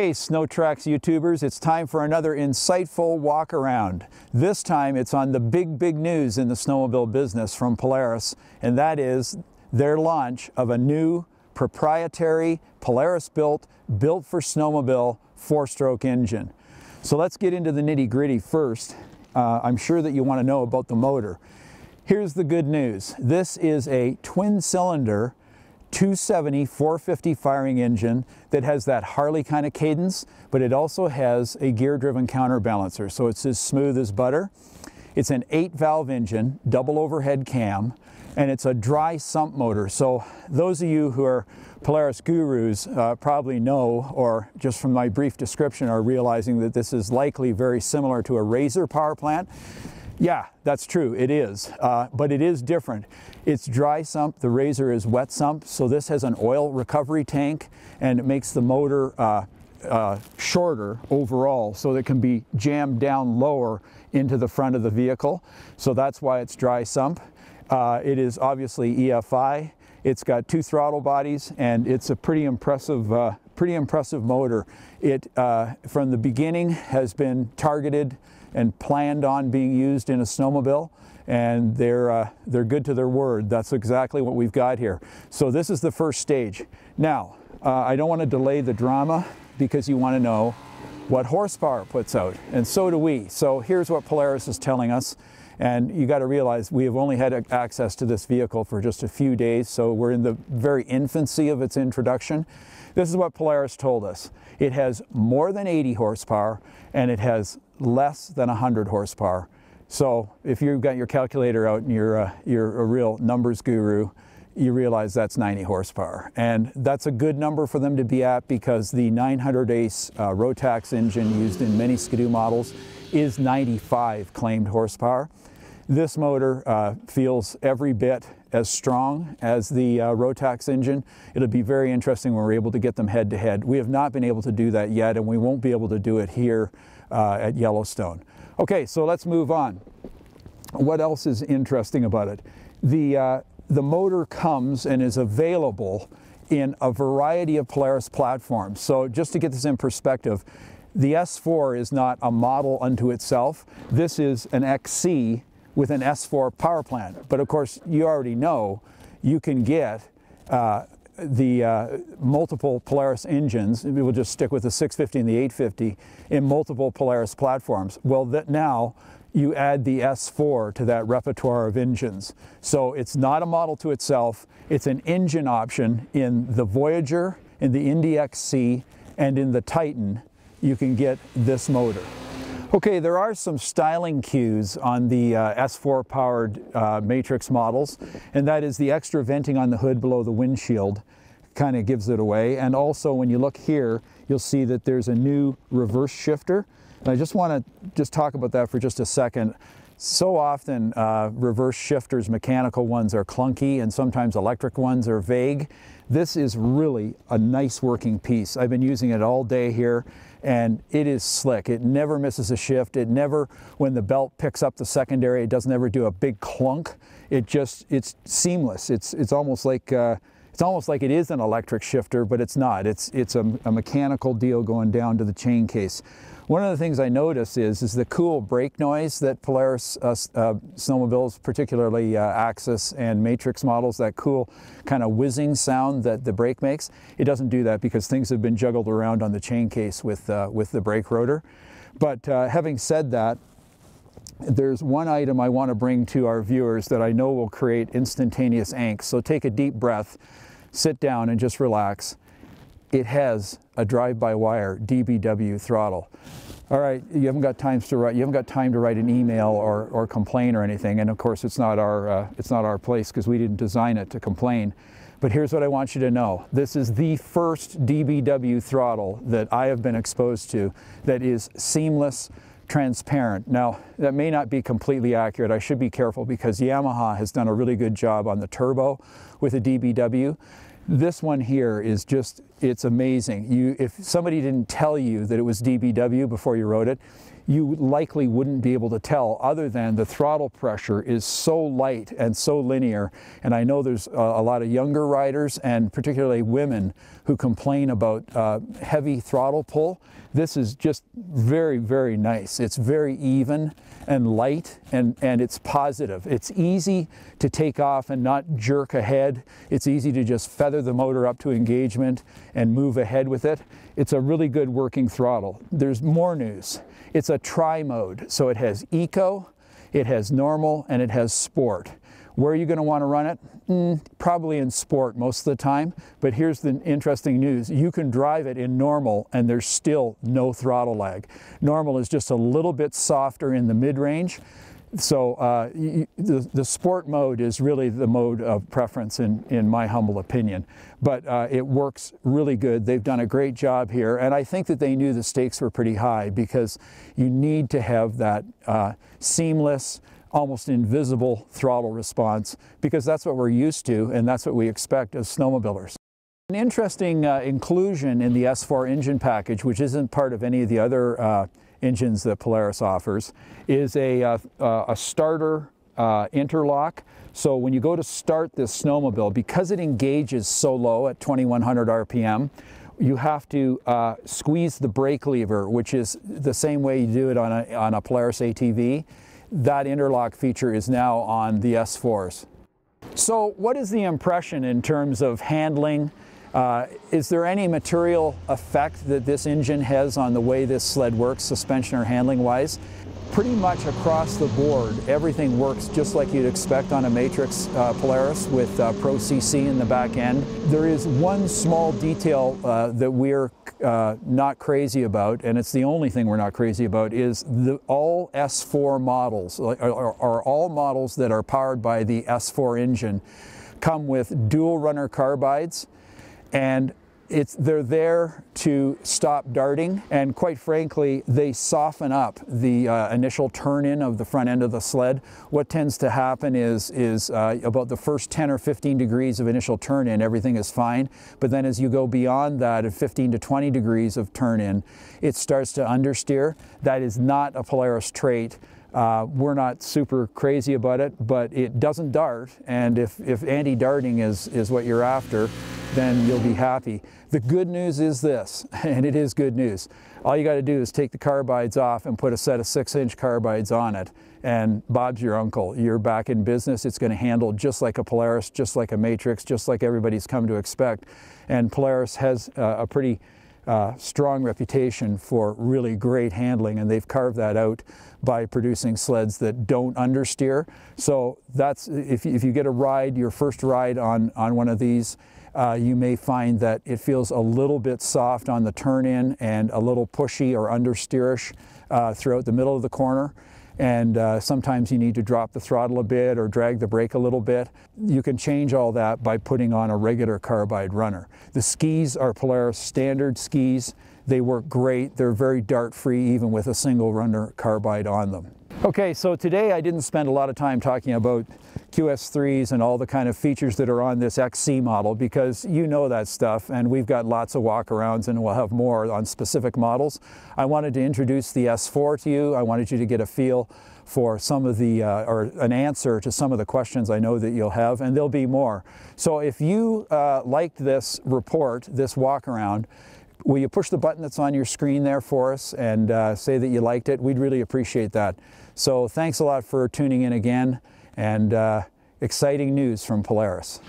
Okay, SnowTrax YouTubers, it's time for another insightful walk around. This time it's on the big, big news in the snowmobile business from Polaris, and that is their launch of a new proprietary Polaris-built, built for snowmobile four-stroke engine. So let's get into the nitty gritty first. Uh, I'm sure that you want to know about the motor. Here's the good news. This is a twin cylinder 270 450 firing engine that has that Harley kind of cadence, but it also has a gear-driven counterbalancer, so it's as smooth as butter. It's an eight valve engine, double overhead cam, and it's a dry sump motor. So those of you who are Polaris gurus uh, probably know, or just from my brief description are realizing that this is likely very similar to a Razor power plant. Yeah, that's true, it is, uh, but it is different. It's dry sump, the Razor is wet sump, so this has an oil recovery tank and it makes the motor uh, uh, shorter overall so that it can be jammed down lower into the front of the vehicle. So that's why it's dry sump. Uh, it is obviously EFI. It's got two throttle bodies and it's a pretty impressive, uh, pretty impressive motor. It, uh, from the beginning, has been targeted and planned on being used in a snowmobile and they're, uh, they're good to their word. That's exactly what we've got here. So this is the first stage. Now, uh, I don't want to delay the drama because you want to know what horsepower puts out, and so do we. So here's what Polaris is telling us. And you got to realize we have only had access to this vehicle for just a few days, so we're in the very infancy of its introduction. This is what Polaris told us. It has more than 80 horsepower and it has less than 100 horsepower. So if you've got your calculator out and you're a, you're a real numbers guru, you realize that's 90 horsepower. And that's a good number for them to be at because the 900 ACE uh, Rotax engine used in many Ski-Doo models is 95 claimed horsepower. This motor uh, feels every bit as strong as the uh, Rotax engine. It'll be very interesting when we're able to get them head to head. We have not been able to do that yet and we won't be able to do it here uh, at Yellowstone. Okay, so let's move on. What else is interesting about it? The, uh, the motor comes and is available in a variety of Polaris platforms. So just to get this in perspective, the S4 is not a model unto itself. This is an XC with an S4 power plant. But of course, you already know you can get uh, the uh, multiple Polaris engines, we will just stick with the 650 and the 850, in multiple Polaris platforms. Well, that now you add the S4 to that repertoire of engines. So it's not a model to itself, it's an engine option in the Voyager, in the Indy XC, and in the Titan, you can get this motor. Okay, there are some styling cues on the uh, S4 powered uh, Matryx models, and that is the extra venting on the hood below the windshield kind of gives it away. And also when you look here, you'll see that there's a new reverse shifter. And I just want to just talk about that for just a second. So often uh, reverse shifters, mechanical ones are clunky and sometimes electric ones are vague. This is really a nice working piece. I've been using it all day here and it is slick. It never misses a shift. It never, when the belt picks up the secondary, it doesn't ever do a big clunk. It just, it's seamless. It's, it's almost like, uh, it's almost like it is an electric shifter, but it's not. It's, it's a, a mechanical deal going down to the chain case. One of the things I notice is, is the cool brake noise that Polaris uh, uh, snowmobiles, particularly uh, AXYS and Matryx models, that cool kind of whizzing sound that the brake makes. It doesn't do that because things have been juggled around on the chain case with, uh, with the brake rotor. But uh, having said that, there's one item I want to bring to our viewers that I know will create instantaneous angst. So take a deep breath, sit down and just relax it has a drive-by-wire DBW throttle. All right, you haven't got times to write. You haven't got time to write an email or, or complain or anything. And of course, it's not our uh, it's not our place because we didn't design it to complain. But here's what I want you to know. This is the first DBW throttle that I have been exposed to that is seamless, transparent. Now, that may not be completely accurate. I should be careful because Yamaha has done a really good job on the turbo with a DBW. This one here is just it's amazing. You, if somebody didn't tell you that it was DBW before you wrote it, you likely wouldn't be able to tell other than the throttle pressure is so light and so linear. And I know there's a, a lot of younger riders and particularly women who complain about uh, heavy throttle pull. This is just very, very nice. It's very even and light and, and it's positive. It's easy to take off and not jerk ahead. It's easy to just feather the motor up to engagement and move ahead with it. It's a really good working throttle. There's more news. It's a tri-mode, so it has eco, it has normal, and it has sport. Where are you going to want to run it? Mm, probably in sport most of the time, but here's the interesting news. You can drive it in normal and there's still no throttle lag. Normal is just a little bit softer in the mid-range, so uh, the, the sport mode is really the mode of preference in, in my humble opinion. But uh, it works really good. They've done a great job here. And I think that they knew the stakes were pretty high because you need to have that uh, seamless, almost invisible throttle response because that's what we're used to and that's what we expect as snowmobilers. An interesting uh, inclusion in the S4 engine package, which isn't part of any of the other uh, engines that Polaris offers, is a, uh, uh, a starter uh, interlock. So when you go to start this snowmobile, because it engages so low at 2100 RPM, you have to uh, squeeze the brake lever, which is the same way you do it on a, on a Polaris ATV. That interlock feature is now on the S4s. So what is the impression in terms of handling, uh, is there any material effect that this engine has on the way this sled works, suspension or handling wise? Pretty much across the board, everything works just like you'd expect on a Matryx uh, Polaris with uh, Pro CC in the back end. There is one small detail uh, that we're uh, not crazy about, and it's the only thing we're not crazy about, is the all S4 models, are, are all models that are powered by the S4 engine, come with dual runner carbides and it's, they're there to stop darting and quite frankly they soften up the uh, initial turn in of the front end of the sled. What tends to happen is, is uh, about the first 10 or 15 degrees of initial turn in everything is fine but then as you go beyond that at 15 to 20 degrees of turn in it starts to understeer. That is not a Polaris trait uh, we're not super crazy about it, but it doesn't dart, and if, if anti-darting is, is what you're after, then you'll be happy. The good news is this, and it is good news. All you got to do is take the carbides off and put a set of six-inch carbides on it, and Bob's your uncle. You're back in business. It's going to handle just like a Polaris, just like a Matryx, just like everybody's come to expect. And Polaris has uh, a pretty uh, strong reputation for really great handling, and they've carved that out by producing sleds that don't understeer. So that's if, if you get a ride, your first ride on, on one of these, uh, you may find that it feels a little bit soft on the turn in and a little pushy or understeerish uh, throughout the middle of the corner and uh, sometimes you need to drop the throttle a bit or drag the brake a little bit. You can change all that by putting on a regular carbide runner. The skis are Polaris standard skis. They work great. They're very dart free even with a single runner carbide on them. Okay, so today I didn't spend a lot of time talking about QS3s and all the kind of features that are on this XC model because you know that stuff and we've got lots of walkarounds and we'll have more on specific models. I wanted to introduce the S4 to you. I wanted you to get a feel for some of the, uh, or an answer to some of the questions I know that you'll have, and there'll be more. So if you uh, liked this report, this walk around, will you push the button that's on your screen there for us and uh, say that you liked it? We'd really appreciate that. So thanks a lot for tuning in again and uh, exciting news from Polaris.